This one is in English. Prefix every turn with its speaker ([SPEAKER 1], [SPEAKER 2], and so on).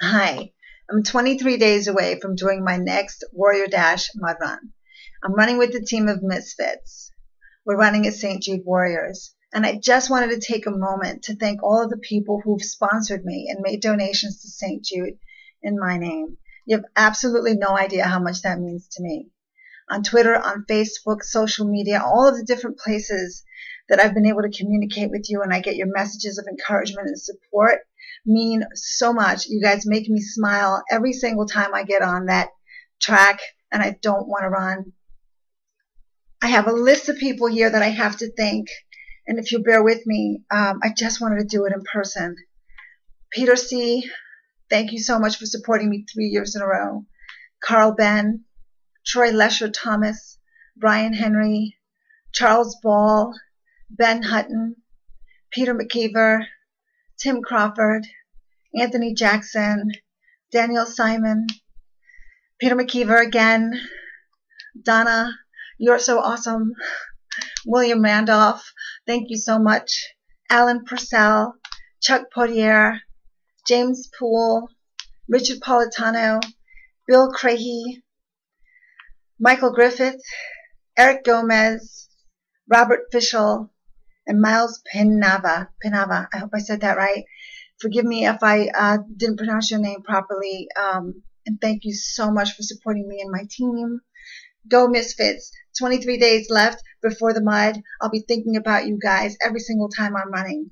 [SPEAKER 1] Hi, I'm 23 days away from doing my next Warrior Dash mud run. I'm running with the team of MissFits. We're running as St. Jude Warriors. And I just wanted to take a moment to thank all of the people who've sponsored me and made donations to St. Jude in my name. You have absolutely no idea how much that means to me. On Twitter, on Facebook, social media, all of the different places that I've been able to communicate with you and I get your messages of encouragement and support mean so much. You guys make me smile every single time I get on that track and I don't want to run. I have a list of people here that I have to thank. And if you bear with me, um, I just wanted to do it in person. Peter C., thank you so much for supporting me three years in a row. Carl Ben, Troy Lesher Thomas, Brian Henry, Charles Ball, Ben Hutton, Peter McKeever, Tim Crawford, Anthony Jackson, Daniel Simon, Peter McKeever again, Donna, you're so awesome, William Randolph, thank you so much, Alan Purcell, Chuck Potier, James Poole, Richard Politano, Bill Crahy, Michael Griffith, Eric Gomez, Robert Fischel, and Miles Penava. Pinava, I hope I said that right. Forgive me if I uh, didn't pronounce your name properly. Um, and thank you so much for supporting me and my team. Go MissFits. 23 days left before the mud. I'll be thinking about you guys every single time I'm running.